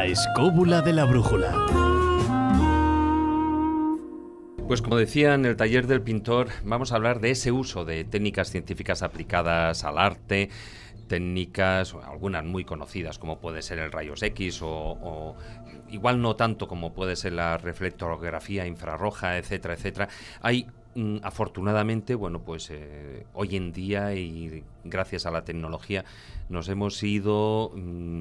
La escóbula de la brújula. Pues como decía en el taller del pintor, vamos a hablar de ese uso de técnicas científicas aplicadas al arte, técnicas, algunas muy conocidas como puede ser el rayos X o, igual no tanto como puede ser la reflectografía infrarroja, etcétera, etcétera. Hay mm, afortunadamente, bueno, pues eh, hoy en día y gracias a la tecnología nos hemos ido mm,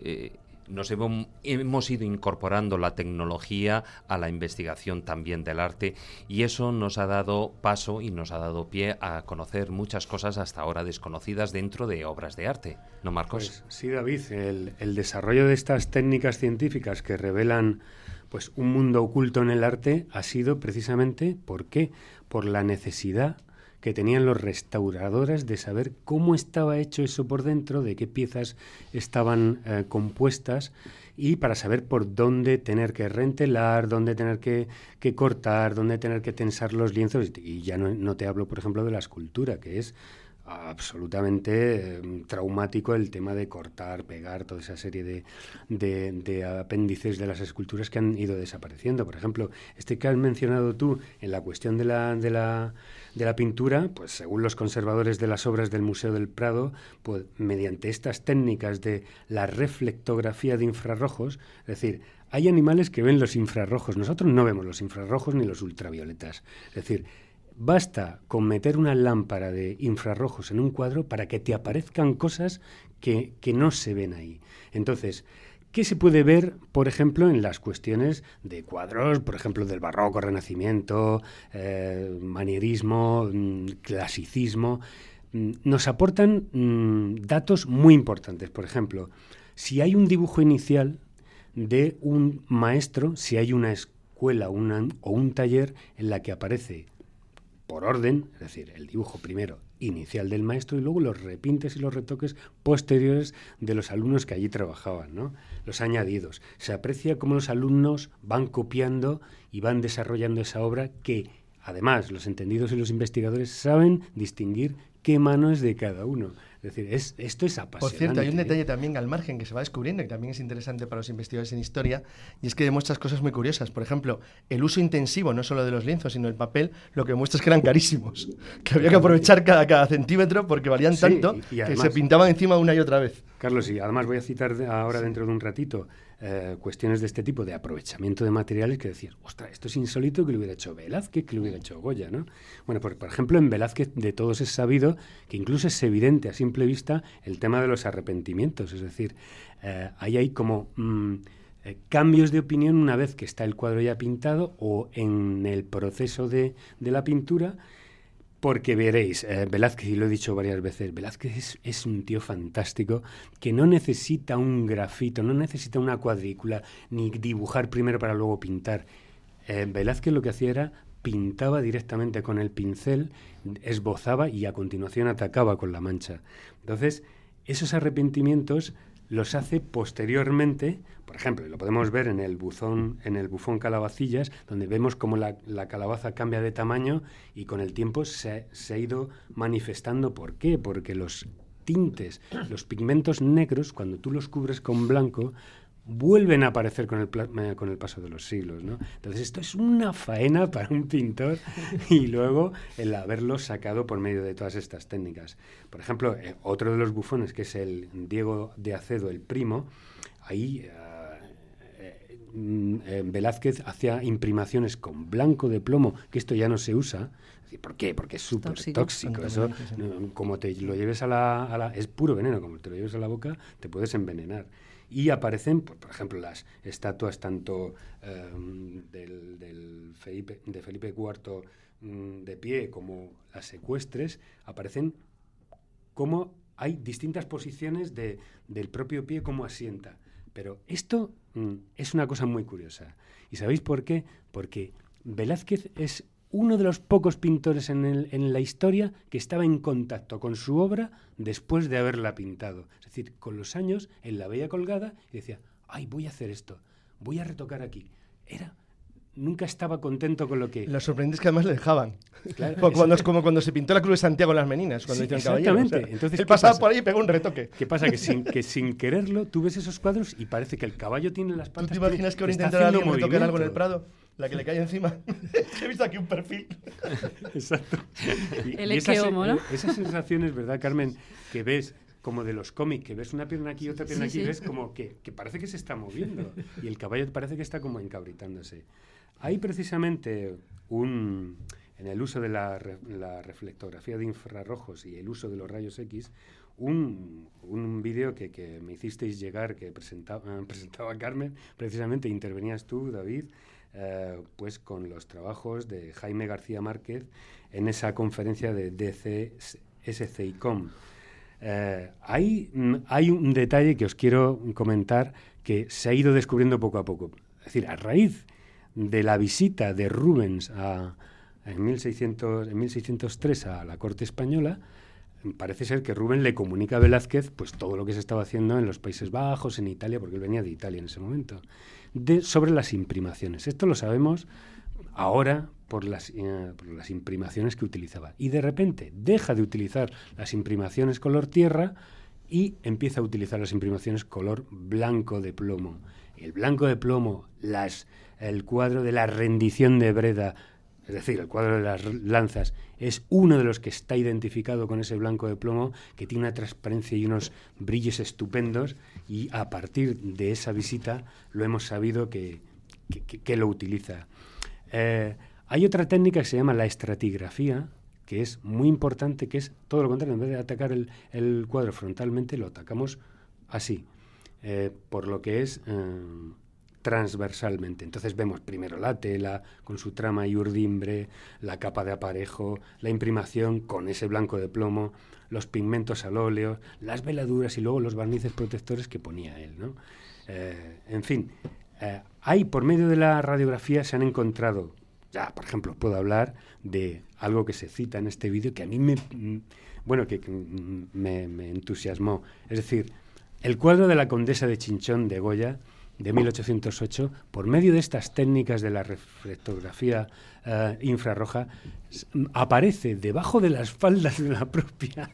eh, nos hemos, ido incorporando la tecnología a la investigación también del arte y eso nos ha dado paso y nos ha dado pie a conocer muchas cosas hasta ahora desconocidas dentro de obras de arte. ¿No, Marcos? Pues sí, David, el, desarrollo de estas técnicas científicas que revelan pues un mundo oculto en el arte ha sido precisamente ¿por qué? Por la necesidad que tenían los restauradores de saber cómo estaba hecho eso por dentro, de qué piezas estaban eh, compuestas y para saber por dónde tener que rentelar, dónde tener que, cortar, dónde tener que tensar los lienzos. Y ya no te hablo, por ejemplo, de la escultura, que es absolutamente em, traumático el tema de cortar, pegar, toda esa serie de, de, apéndices de las esculturas que han ido desapareciendo. Por ejemplo, este que has mencionado tú en la cuestión de la, de la, de la pintura, pues según los conservadores de las obras del Museo del Prado, pues mediante estas técnicas de la reflectografía de infrarrojos, es decir, hay animales que ven los infrarrojos, nosotros no vemos los infrarrojos ni los ultravioletas. Es decir, Basta con meter una lámpara de infrarrojos en un cuadro para que te aparezcan cosas que, no se ven ahí. Entonces, ¿qué se puede ver, por ejemplo, en las cuestiones de cuadros, por ejemplo, del barroco, renacimiento, eh, manierismo, mm, clasicismo? Mm, nos aportan mm, datos muy importantes. Por ejemplo, si hay un dibujo inicial de un maestro, si hay una escuela o un taller en la que aparece por orden, es decir, el dibujo primero inicial del maestro y luego los repintes y los retoques posteriores de los alumnos que allí trabajaban, ¿no? los añadidos. Se aprecia cómo los alumnos van copiando y van desarrollando esa obra que, además, los entendidos y los investigadores saben distinguir qué mano es de cada uno. Es decir, es, esto es apasionante. Por cierto, hay un detalle también al margen que se va descubriendo y también es interesante para los investigadores en historia, y es que demuestras cosas muy curiosas. Por ejemplo, el uso intensivo, no solo de los lienzos, sino del papel, lo que muestra es que eran carísimos, que había que aprovechar cada, cada centímetro porque valían tanto que se pintaban encima una y otra vez. Carlos, y además voy a citar ahora dentro de un ratito eh, cuestiones de este tipo de aprovechamiento de materiales que decir, ostras, esto es insólito que lo hubiera hecho Velázquez, que lo hubiera hecho Goya, ¿no? Bueno, por, por ejemplo, en Velázquez de todos es sabido que incluso es evidente a simple vista el tema de los arrepentimientos, es decir, eh, ahí hay como... Mm, eh, cambios de opinión una vez que está el cuadro ya pintado o en el proceso de, de la pintura porque veréis, eh, Velázquez, y lo he dicho varias veces, Velázquez es, un tío fantástico que no necesita un grafito, no necesita una cuadrícula, ni dibujar primero para luego pintar. Velázquez lo que hacía era pintaba directamente con el pincel, esbozaba y a continuación atacaba con la mancha. Entonces, esos arrepentimientos los hace posteriormente, por ejemplo, lo podemos ver en el buzón, en el bufón calabacillas, donde vemos cómo la, calabaza cambia de tamaño y con el tiempo se, se, ha ido manifestando. ¿Por qué? Porque los tintes, los pigmentos negros, cuando tú los cubres con blanco, vuelven a aparecer con el, eh, con el paso de los siglos. ¿no? Entonces esto es una faena para un pintor y luego el haberlo sacado por medio de todas estas técnicas. Por ejemplo, eh, otro de los bufones, que es el Diego de Acedo, el primo, ahí eh, mm, Velázquez hacía imprimaciones con blanco de plomo, que esto ya no se usa. ¿Por qué? Porque es súper tóxico. Eso, como te lo lleves a la, a la... Es puro veneno, como te lo lleves a la boca, te puedes envenenar y aparecen, por, ejemplo, las estatuas tanto em, del, Felipe, de Felipe IV mm, de pie como las secuestres, aparecen como hay distintas posiciones de, del propio pie como asienta. Pero esto mm, es una cosa muy curiosa. ¿Y sabéis por qué? Porque Velázquez es uno de los pocos pintores en, la historia que estaba en contacto con su obra después de haberla pintado. Es decir, con los años él la veía colgada y decía, ay, voy a hacer esto, voy a retocar aquí. Era nunca estaba contento con lo que... Lo sorprendente es que además le dejaban. Claro, cuando, eso- como cuando se pintó la Cruz de Santiago en las Meninas, cuando Sí, hicieron caballero. exactamente. Entonces, él ¿qué pasaba pasa? por ahí y pegó un retoque. ¿Qué pasa? Que sin, que sin quererlo tú ves esos cuadros y parece que el caballo tiene las ¿Tú patas... te imaginas que ahora intentará alguien retocar algo en el. Prado? La que le cae encima. He visto aquí un perfil. Exacto. Y, El y esas, equeomo, ¿no? eh, esas sensaciones, ¿verdad, Carmen? Que ves como de los cómics, que ves una pierna aquí y otra pierna Sí, aquí, sí. ves como que, que parece que se está moviendo y el caballo parece que está como encabritándose. Hay precisamente un, en el uso de la reflectografía de infrarrojos y el uso de los rayos X, un, un vídeo que, que me hicisteis llegar, que presentaba, presentaba Carmen, precisamente intervenías tú, David, eh, pues con los trabajos de Jaime García Márquez en esa conferencia de DCSCICOM. Eh, hay, mm, hay un detalle que os quiero comentar que se ha ido descubriendo poco a poco. Es decir, a raíz de la visita de Rubens a, en, 1600, en 1603 a la corte española, parece ser que Rubens le comunica a Velázquez pues todo lo que se estaba haciendo en los Países Bajos, en Italia, porque él venía de Italia en ese momento, sobre las imprimaciones. Esto lo sabemos ahora por las, eh, por las imprimaciones que utilizaba. Y de repente deja de utilizar las imprimaciones color tierra y empieza a utilizar las imprimaciones color blanco de plomo. El blanco de plomo, las, el cuadro de la rendición de Breda, es decir, el cuadro de las lanzas, es uno de los que está identificado con ese blanco de plomo, que tiene una transparencia y unos brillos estupendos, y a partir de esa visita lo hemos sabido que, que- lo utiliza. Eh, hay otra técnica que se llama la estratigrafía, que es muy importante, que es todo lo contrario, en vez de atacar el, el cuadro frontalmente, lo atacamos así, eh, por lo que es eh, transversalmente. Entonces vemos primero la tela con su trama y urdimbre, la capa de aparejo, la imprimación con ese blanco de plomo, los pigmentos al óleo, las veladuras y luego los barnices protectores que ponía él. ¿no? Eh, en fin, eh, por medio de la radiografía se han encontrado, ya por ejemplo puedo hablar de algo que se cita en este vídeo que a mí me, mm, bueno, que, me, me entusiasmó. Es decir, el cuadro de la condesa de Chinchón de Goya de 1808, por medio de estas técnicas de la reflectografía eh, infrarroja, aparece debajo de las faldas de la propia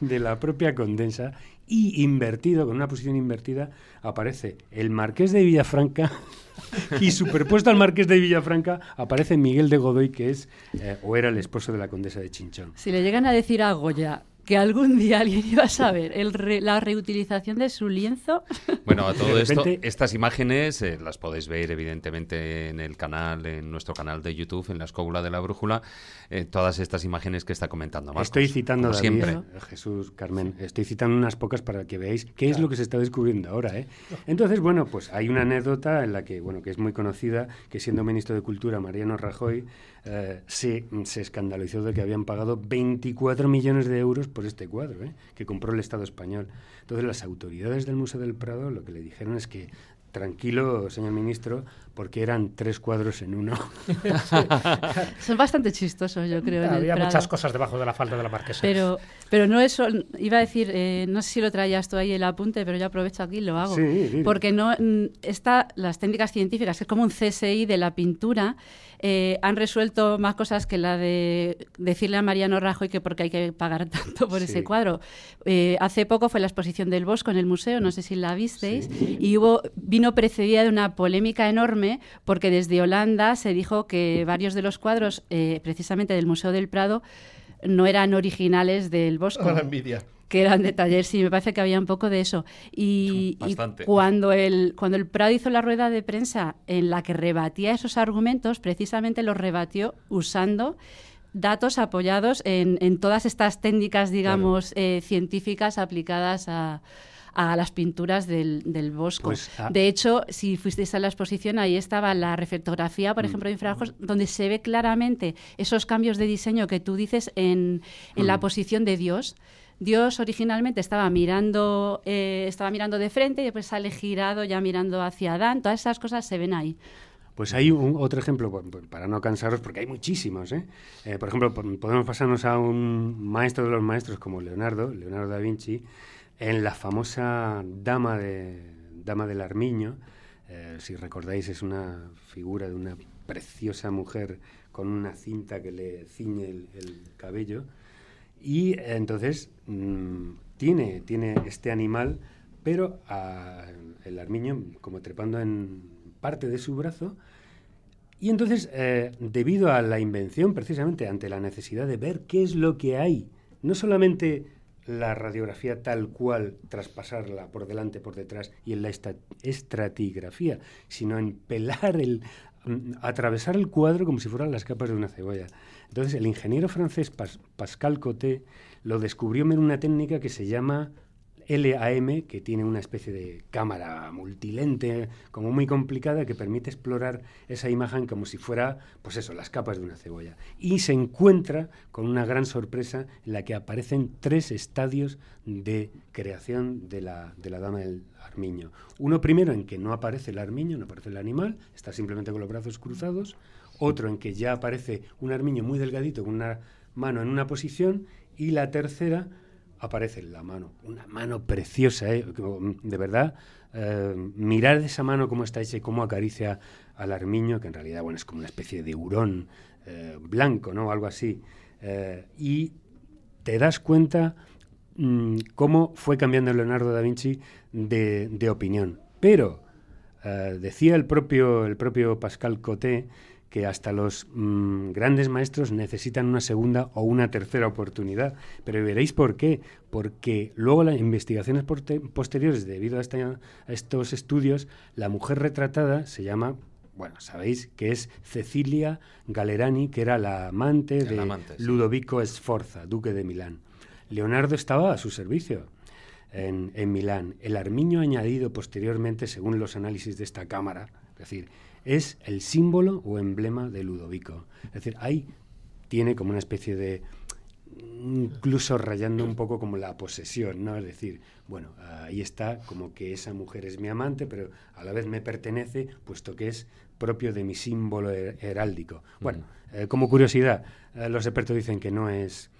de la propia condensa y invertido, con una posición invertida, aparece el marqués de Villafranca y superpuesto al marqués de Villafranca aparece Miguel de Godoy, que es eh, o era el esposo de la condesa de Chinchón. Si le llegan a decir a Goya que algún día alguien iba a saber el re- la reutilización de su lienzo, Bueno, a todo esto, estas imágenes eh, las podéis ver evidentemente en el canal, en nuestro canal de YouTube, en la Escóbula de la Brújula, eh, todas estas imágenes que está comentando Marcos. Estoy citando, David, siempre. eh, Jesús, Carmen, estoy citando unas pocas para que veáis qué es lo que se está descubriendo ahora. ¿eh? Entonces, bueno, pues hay una anécdota en la que, bueno, que es muy conocida, que siendo ministro de Cultura, Mariano Rajoy, eh, se, se escandalizó de que habían pagado 24 millones de euros por este cuadro, ¿eh? que compró el Estado español. Entonces, las autoridades del Museo del Prado lo que le dijeron es que tranquilo, señor ministro, porque eran tres cuadros en uno. son bastante chistosos, yo creo. en el Había muchas cosas debajo de la falda de la marquesa. Pero, pero no eso, iba a decir, eh, no sé si lo traías tú ahí el apunte, pero yo aprovecho aquí y lo hago. Sí, dile. Porque no, mm, está, las técnicas científicas, que es como un CSI de la pintura, eh, han resuelto más cosas que la de decirle a Mariano Rajoy que porque hay que pagar tanto por Sí. ese cuadro. Eh, hace poco fue la exposición del Bosco en el museo, no sé si la visteis, y hubo, vino precedida de una polémica enorme porque desde Holanda se dijo que varios de los cuadros, eh, precisamente del Museo del Prado, no eran originales del Bosco La envidia. que eran de taller, sí, me parece que había un poco de eso. Y, cuando el, cuando el Prado hizo la rueda de prensa en la que rebatía esos argumentos, precisamente los rebatió usando datos apoyados en, en todas estas técnicas, digamos, eh, científicas aplicadas a, a las pinturas del, del Bosco. Pues, ah. De hecho, si fuisteis a la exposición, ahí estaba la reflectografía, Mm. por ejemplo, de infrarrojos, donde se ve claramente esos cambios de diseño que tú dices en, en Mm. la posición de Dios. Dios originalmente estaba mirando, eh, estaba mirando de frente y después sale girado ya mirando hacia Adán. Todas esas cosas se ven ahí. Pues hay un, otro ejemplo, para no cansaros, porque hay muchísimos. ¿eh? Eh, por ejemplo, po- podemos pasarnos a un maestro de los maestros como Leonardo, Leonardo da Vinci, en la famosa Dama, de, Dama del Armiño. Eh, si recordáis, es una figura de una preciosa mujer con una cinta que le ciñe el, el cabello. Y entonces mm, tiene, tiene este animal, pero el armiño como trepando en parte de su brazo. Y entonces, eh, debido a la invención, precisamente ante la necesidad de ver qué es lo que hay, no solamente la radiografía tal cual, traspasarla por delante, por detrás y en la estratigrafía, sino en pelar el, mm, atravesar el cuadro como si fueran las capas de una cebolla. Entonces, el ingeniero francés Pas- Pascal Coté lo descubrió en una técnica que se llama LAM, que tiene una especie de cámara multilente, como muy complicada, que permite explorar esa imagen como si fuera, pues eso, las capas de una cebolla. Y se encuentra con una gran sorpresa en la que aparecen tres estadios de creación de la, de la dama del armiño. Uno primero en que no aparece el armiño, no aparece el animal, está simplemente con los brazos cruzados. Otro en que ya aparece un armiño muy delgadito con una mano en una posición. Y la tercera aparece la mano, una mano preciosa, ¿eh? De verdad, eh, mirar esa mano cómo está hecha y cómo acaricia al armiño, que en realidad bueno, es como una especie de hurón eh, blanco, ¿no? Algo así. Eh, y te das cuenta mm, cómo fue cambiando Leonardo da Vinci de, de opinión. Pero eh, decía el propio, el propio Pascal Coté que hasta los mm, grandes maestros necesitan una segunda o una tercera oportunidad. Pero veréis por qué. Porque luego las investigaciones posteriores, debido a, esta- a estos estudios, la mujer retratada se llama, bueno, sabéis que es Cecilia Galerani, que era la amante El de amante, sí. Ludovico Sforza, duque de Milán. Leonardo estaba a su servicio en, en Milán. El armiño añadido posteriormente, según los análisis de esta cámara, es decir, es el símbolo o emblema de Ludovico. Es decir, ahí tiene como una especie de incluso rayando un poco como la posesión, ¿no? Es decir, bueno, ahí está como que esa mujer es mi amante, pero a la vez me pertenece, puesto que es propio de mi símbolo her- heráldico. Bueno, eh, como curiosidad, eh, los expertos dicen que no es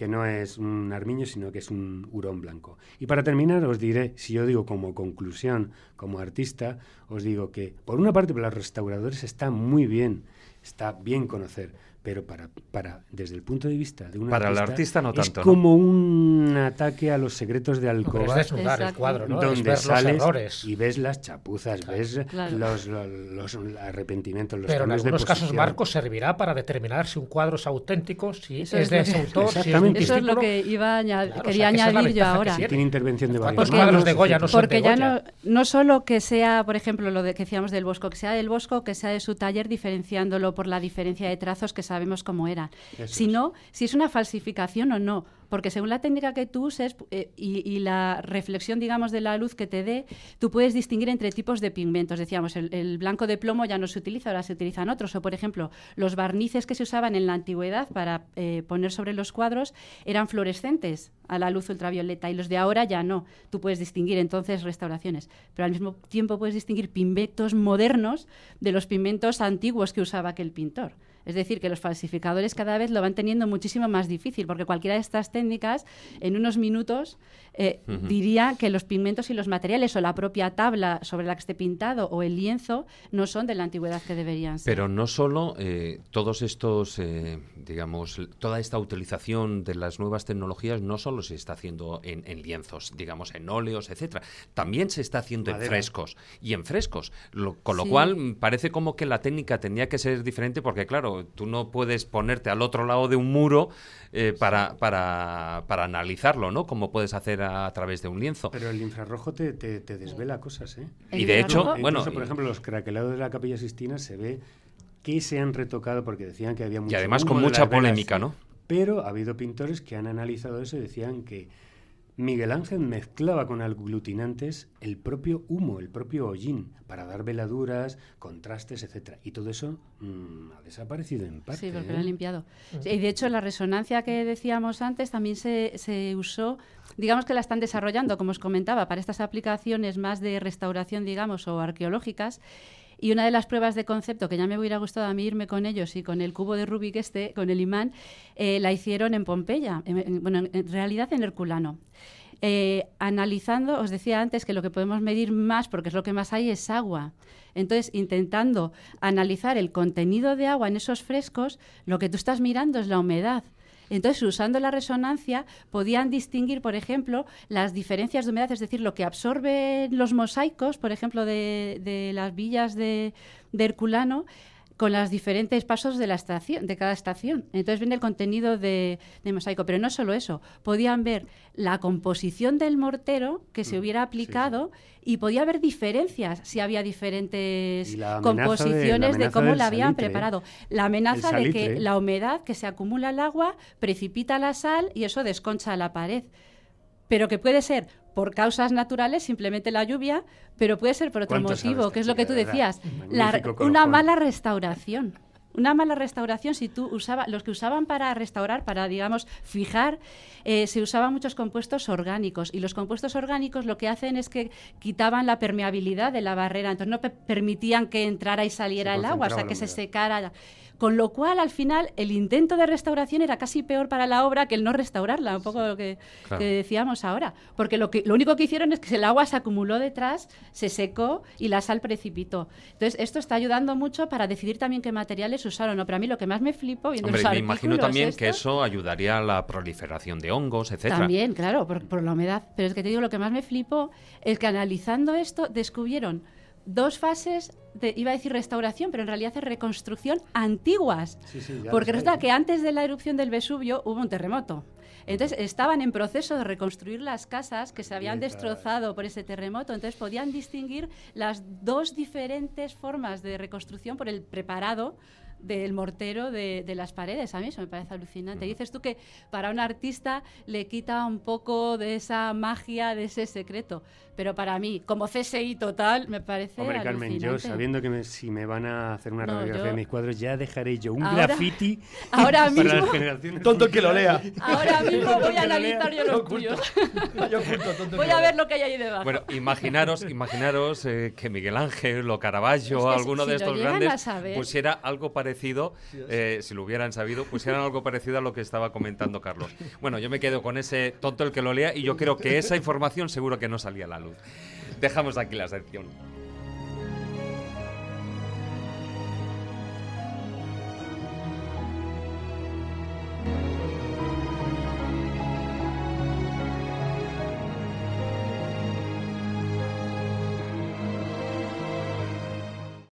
que no es un armiño, sino que es un hurón blanco. Y para terminar, os diré, si yo digo como conclusión, como artista, os digo que, por una parte, para los restauradores está muy bien, está bien conocer, pero para, para desde el punto de vista de un Para el artista, artista no es tanto, ¿no? como un ataque a los secretos de Pero es Alcoba, desnudar el cuadro, ¿no? Es donde ver los sales errores. y ves las chapuzas, ves Claro. los, los, los arrepentimientos, los Pero en de algunos casos. Marcos, servirá para determinar si un cuadro es auténtico, si Eso es, es de ese autor, si es un. Eso es lo que iba a añad- Claro, o quería sea, es añadir yo ahora. tiene. Tiene intervención de ¿Cuántos varios cuadros manos, de Goya no son Porque ya no, no solo que sea, por ejemplo, lo de que decíamos del Bosco, que sea del Bosco, que sea de su taller, diferenciándolo por la diferencia de trazos que sabemos cómo era, Eso es. sino si es una falsificación o no. Porque según la técnica que tú uses eh, y, y la reflexión, digamos, de la luz que te dé, tú puedes distinguir entre tipos de pigmentos. Decíamos, el, el blanco de plomo ya no se utiliza, ahora se utilizan otros. O, por ejemplo, los barnices que se usaban en la antigüedad para eh, poner sobre los cuadros eran fluorescentes a la luz ultravioleta y los de ahora ya no. Tú puedes distinguir entonces restauraciones, pero al mismo tiempo puedes distinguir pigmentos modernos de los pigmentos antiguos que usaba aquel pintor. Es decir, que los falsificadores cada vez lo van teniendo muchísimo más difícil, porque cualquiera de estas técnicas, en unos minutos, eh, diría que los pigmentos y los materiales o la propia tabla sobre la que esté pintado o el lienzo no son de la antigüedad que deberían ser. Pero no solo eh, todos estos, eh, digamos, toda esta utilización de las nuevas tecnologías no solo se está haciendo en, en lienzos, digamos, en óleos, etcétera. También se está haciendo en frescos y en frescos. Lo- con lo Sí. cual parece como que la técnica tenía que ser diferente porque, claro, tú no puedes ponerte al otro lado de un muro eh, para, para, para analizarlo, ¿no? Como puedes hacer a, a través de un lienzo. Pero el infrarrojo te, te, te desvela cosas, ¿eh? ¿El Y de hecho, bueno, por ejemplo, los craquelados de la Capilla Sistina se ve que se han retocado porque decían que había mucho Y además con mucha velas. polémica, ¿no? Pero ha habido pintores que han analizado eso y decían que Miguel Ángel mezclaba con aglutinantes el propio humo, el propio hollín, para dar veladuras, contrastes, etcétera. Y todo eso mm, ha desaparecido en parte. Sí, porque ¿eh? lo han limpiado. Sí, Y de hecho, la resonancia que decíamos antes también se, se usó, digamos que la están desarrollando, como os comentaba, para estas aplicaciones más de restauración, digamos, o arqueológicas. Y una de las pruebas de concepto que ya me hubiera gustado a mí irme con ellos y con el cubo de Rubik este, con el imán, eh, la hicieron en Pompeya, en- en- bueno, en, en realidad en Herculano. Eh, analizando, os decía antes que lo que podemos medir más, porque es lo que más hay, es agua. Entonces, intentando analizar el contenido de agua en esos frescos, lo que tú estás mirando es la humedad. Entonces, usando la resonancia, podían distinguir, por ejemplo, las diferencias de humedad, es decir, lo que absorben los mosaicos, por ejemplo, de, las villas de, de Herculano, con los diferentes pasos de la estación, de cada estación. Entonces viene el contenido de, de, mosaico. Pero no solo eso, podían ver la composición del mortero que se hubiera aplicado sí, y podía haber diferencias si había diferentes composiciones de, de cómo la habían salitre, preparado. La amenaza de que la humedad que se acumula el agua precipita la sal y eso desconcha la pared pero que puede ser por causas naturales, simplemente la lluvia, pero puede ser por otro motivo, que es lo que tú decías, la, una mala restauración. Una mala restauración, si tú usaba, los que usaban para restaurar, para, digamos, fijar, eh, se usaban muchos compuestos orgánicos. Y los compuestos orgánicos lo que hacen es que quitaban la permeabilidad de la barrera, entonces no permitían que entrara y saliera el agua, o sea, que se secara. Con lo cual, al final, el intento de restauración era casi peor para la obra que el no restaurarla, un poco lo que, claro. que decíamos ahora. Porque lo, que lo único que hicieron es que el agua se acumuló detrás, se secó y la sal precipitó. Entonces, esto está ayudando mucho para decidir también qué materiales usar o no. Pero a mí lo que más me flipo... Viendo Hombre, los me imagino también estos, que eso ayudaría a la proliferación de hongos, etcétera. También, claro, por, por la humedad. Pero es que te digo, lo que más me flipó es que analizando esto descubrieron dos fases de, iba a decir restauración, pero en realidad es reconstrucción antiguas. Sí, sí, porque resulta que antes de la erupción del Vesubio hubo un terremoto. Entonces estaban en proceso de reconstruir las casas que se habían destrozado por ese terremoto. Entonces podían distinguir las dos diferentes formas de reconstrucción por el preparado del mortero de, de, las paredes. A mí eso me parece alucinante. Dices tú que para un artista le quita un poco de esa magia, de ese secreto. Pero para mí, como CSI total, me parece Hombre, alucinante. Carmen, yo sabiendo que me, si me van a hacer una no, radiografía yo... de mis cuadros, ya dejaré yo un ahora, graffiti ahora para mismo, las generaciones. Tonto que lo lea. Ahora mismo voy a analizar yo los tuyos. voy a ver lo que hay ahí debajo. Bueno, imaginaros, imaginaros eh, que Miguel Ángel o Caravaggio o alguno si de estos grandes saber, pusiera algo parecido, eh, si lo hubieran sabido, pusieran algo parecido a lo que estaba comentando Carlos. Bueno, yo me quedo con ese tonto el que lo lea y yo creo que esa información seguro que no salía a la luz. Dejamos aquí la sección.